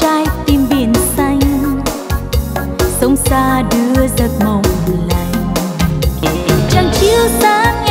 trái tim biển xanh. Sông xa đưa giấc mộng lành. Trăng chiếu sáng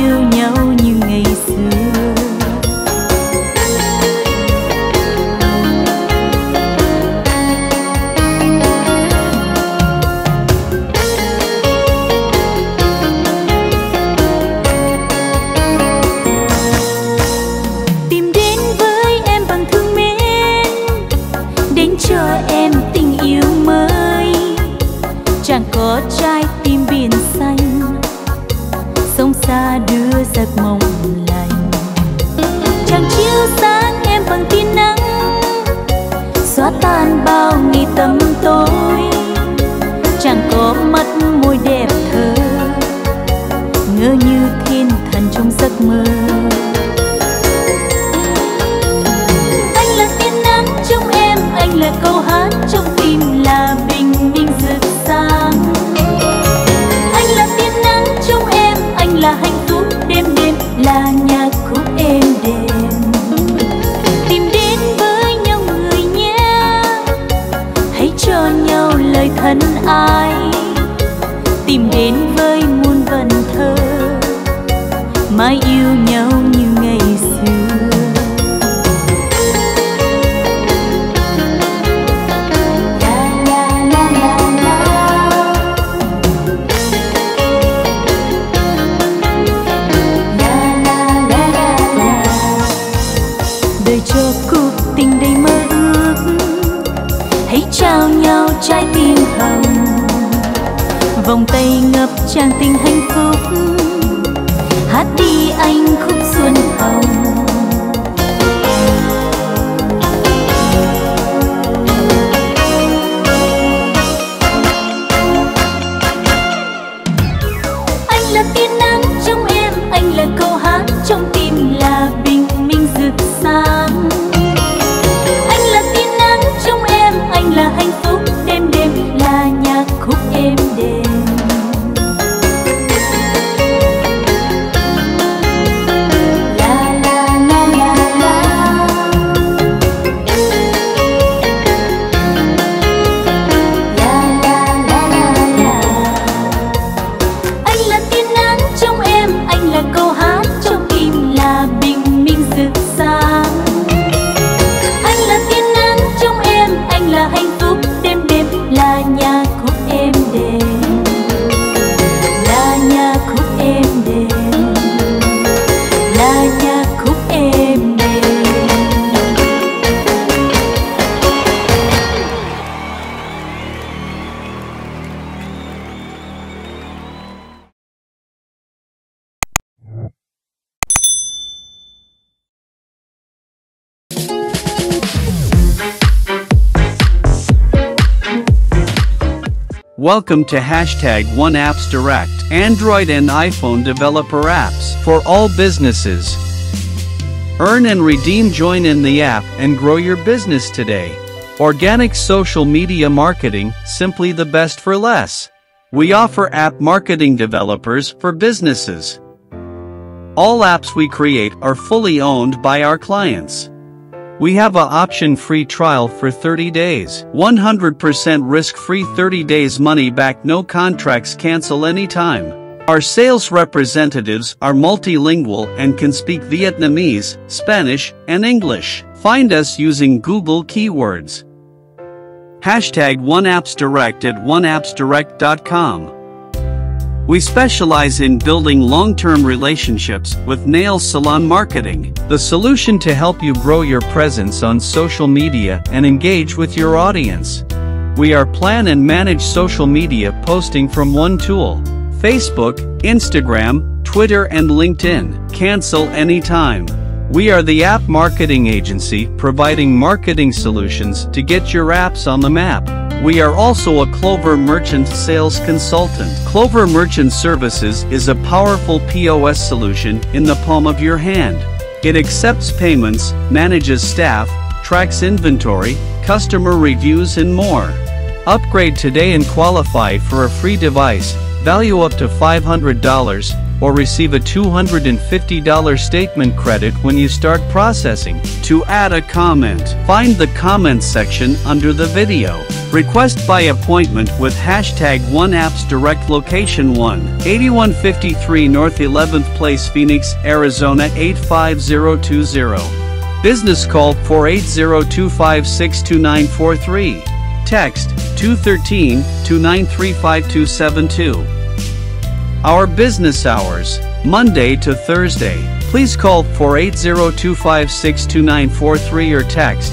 yêu nhau như ngày xưa. Tìm nghi tâm tối chẳng có mắt môi đẹp thơ. Ngỡ như thân ai tìm đến với muôn vần thơ. Mãi yêu nhau tràn tình hạnh phúc. Welcome to hashtag OneApps Direct, Android and iPhone developer apps for all businesses. Earn and redeem join in the app and grow your business today. Organic social media marketing, simply the best for less. We offer app marketing developers for businesses. All apps we create are fully owned by our clients. We have a option free trial for 30 days. 100% risk free 30 days money back no contracts cancel anytime. Our sales representatives are multilingual and can speak Vietnamese, Spanish, and English. Find us using Google keywords. Hashtag OneAppsDirect at OneAppsDirect.com. We specialize in building long-term relationships with nail salon marketing, the solution to help you grow your presence on social media and engage with your audience. We are plan and manage social media posting from one tool. Facebook, Instagram, Twitter and LinkedIn. Cancel anytime. We are the app marketing agency providing marketing solutions to get your apps on the map. We are also a Clover Merchant sales consultant. Clover Merchant Services is a powerful POS solution in the palm of your hand. It accepts payments, manages staff, tracks inventory, customer reviews, and more. Upgrade today and qualify for a free device, value up to $500, or receive a $250 statement credit when you start processing. To add a comment, find the comments section under the video. Request by appointment with hashtag 1apps direct location 1, 8153 North 11th Place Phoenix, Arizona 85020. Business call 480-256-2943. Text 213-2935272. Our business hours, Monday to Thursday. Please call 480-256-2943 or text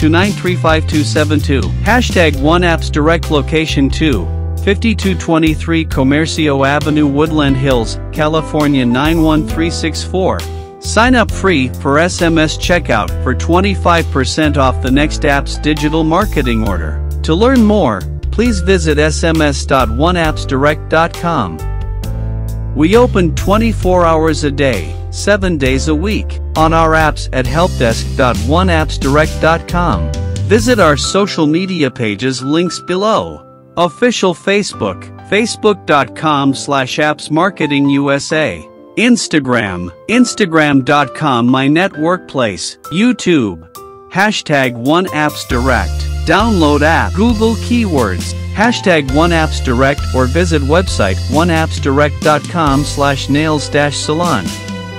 213-2935272. Hashtag 1apps direct location 2. 5223 Comercio Avenue Woodland Hills, California 91364. Sign up free for SMS checkout for 25% off the next app's digital marketing order. To learn more, please visit sms.oneappsdirect.com. We open 24 hours a day, 7 days a week, on our apps at helpdesk.oneappsdirect.com. Visit our social media pages links below. Official Facebook, facebook.com slash appsmarketingusa. Instagram, instagram.com my net YouTube. Hashtag one apps direct. Download app, Google keywords, hashtag one apps direct or visit website oneappsdirect.com slash nails dash salon.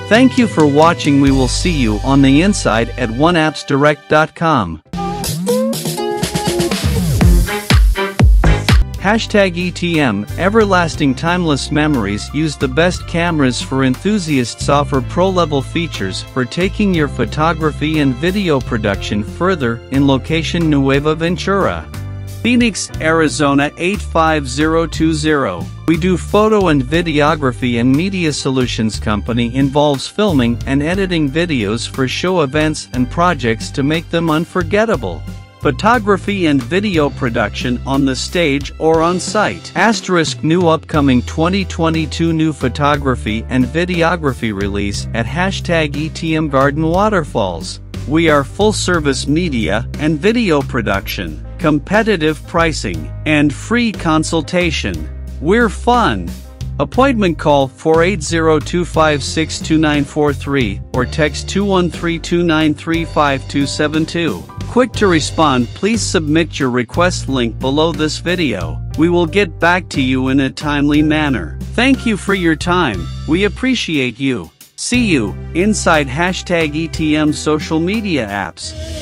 Thank you for watching we will see you on the inside at oneappsdirect.com. Hashtag ETM, Everlasting Timeless Memories use the best cameras for enthusiasts offer pro-level features for taking your photography and video production further in location Nueva Ventura. Phoenix, Arizona 85020. We do photo and videography and media solutions company involves filming and editing videos for show events and projects to make them unforgettable photography and video production on the stage or on site. Asterisk new upcoming 2022 new photography and videography release at hashtag ETM Garden Waterfalls. We are full service media and video production, competitive pricing, and free consultation. We're fun. Appointment call 480-256-2943 or text 213-293-5272. Quick to respond, please submit your request link below this video. We will get back to you in a timely manner. Thank you for your time. We appreciate you. See you inside hashtag ETM social media apps.